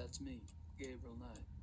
That's me, Gabriel Knight.